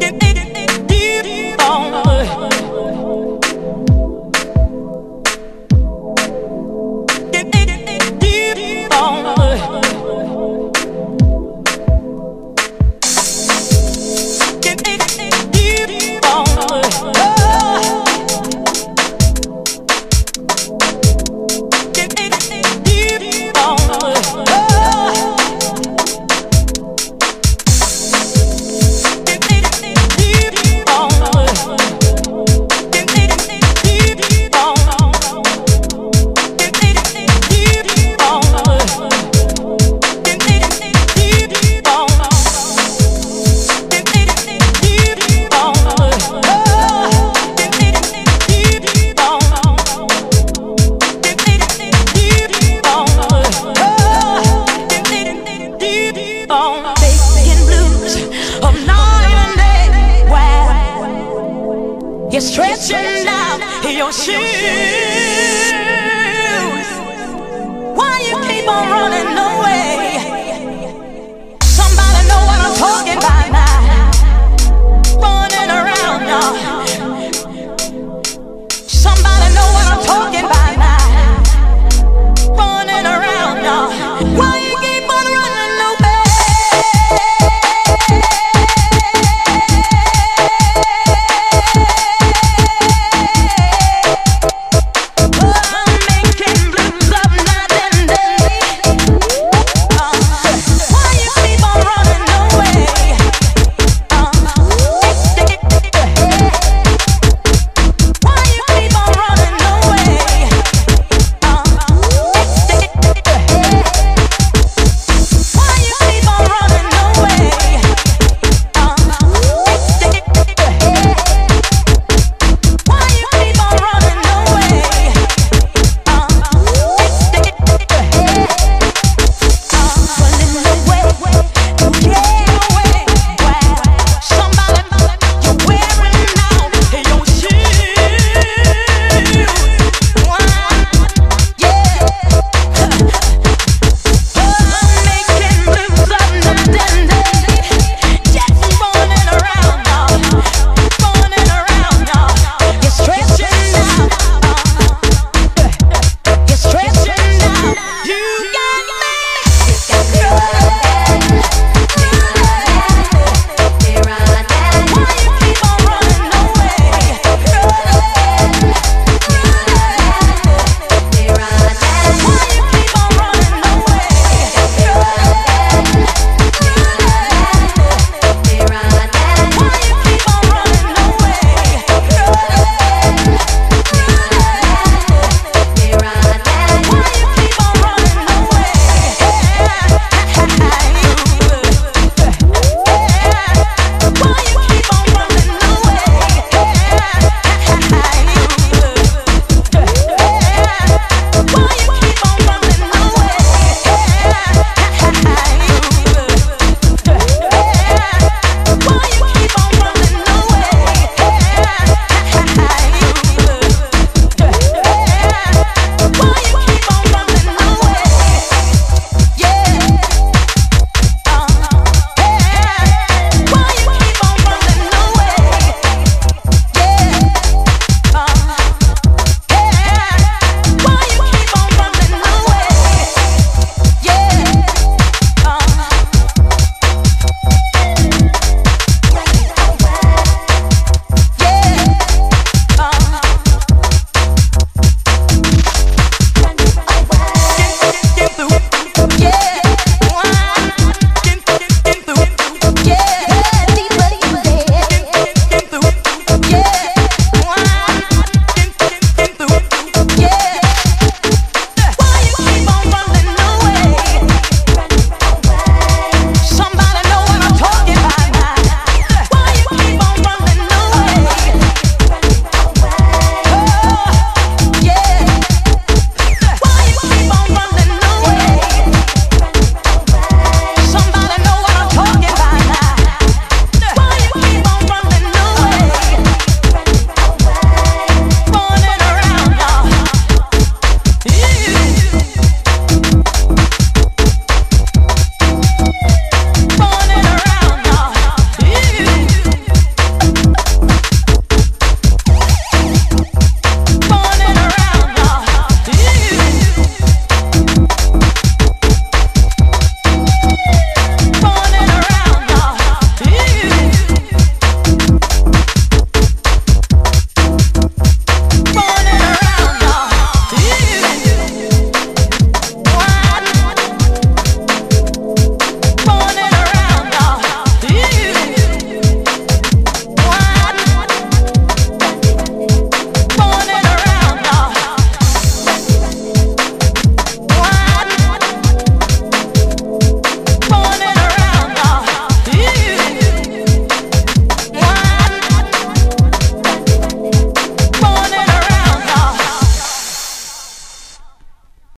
You're your shoes. Why you keep on running?